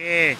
porque